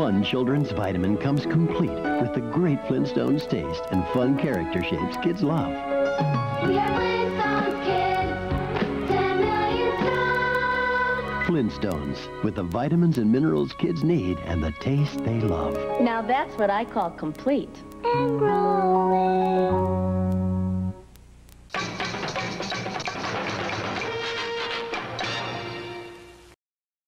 One Children's Vitamin comes complete with the great Flintstones taste and fun character shapes kids love. We are Flintstones kids, 10 million strong. Flintstones, with the vitamins and minerals kids need and the taste they love. Now that's what I call complete. And growing.